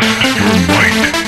Your mind.